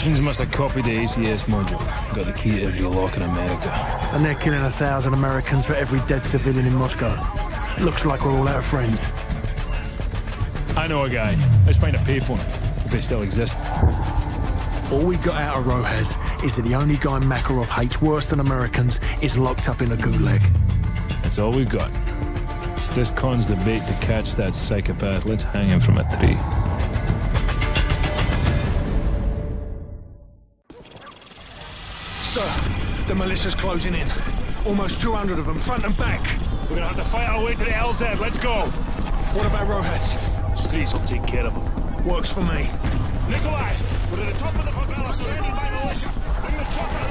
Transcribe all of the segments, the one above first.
Russians must have copied the ACS module. Got the key to every lock in America. And they're killing a thousand Americans for every dead civilian in Moscow. Looks like we're all out of friends. I know a guy. Let's find a payphone, if they still exist. All we got out of Rojas is that the only guy Makarov hates worse than Americans is locked up in a gulag. That's all we've got. If this con's the bait to catch that psychopath, let's hang him from a tree. Sir, the militia's closing in. Almost 200 of them, front and back. We're gonna have to fight our way to the LZ. Let's go. What about Rojas? Streets will take care of him. Works for me. Nikolai, we're at the top of the favela, standing by list. Bring the truck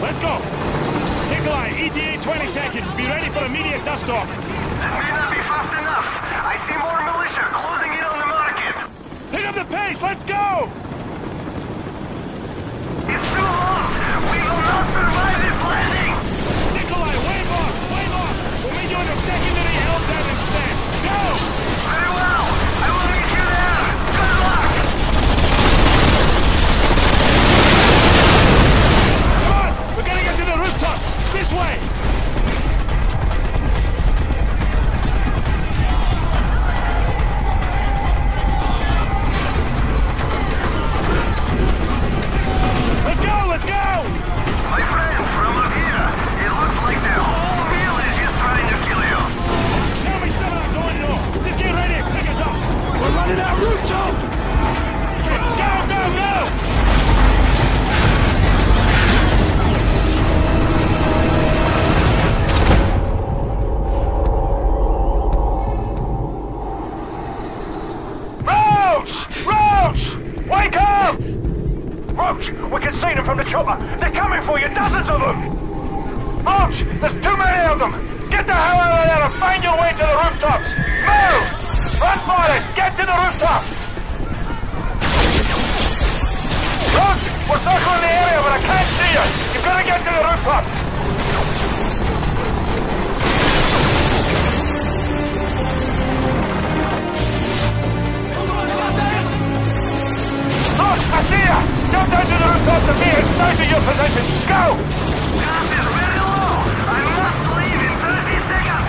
Let's go. Nikolai, ETA 20 seconds. Be ready for immediate dust off. That may not be fast enough. I see more militia closing in on the market. Pick up the pace. Let's go. It's too long. We will not survive this landing. Nikolai, wave off. Wave off. We'll meet you in the secondary LZ instead. Go. You! You've got to get to the! Jump oh, down to the rooftop to your position! Go! Is low. I must leave in 30 seconds.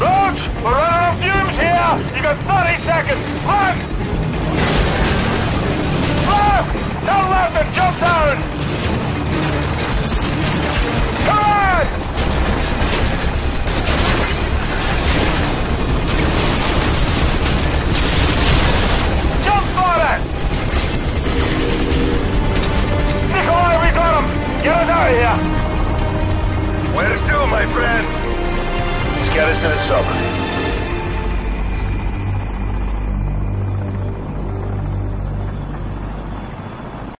Roach, we're running on fumes here! You got 30 seconds!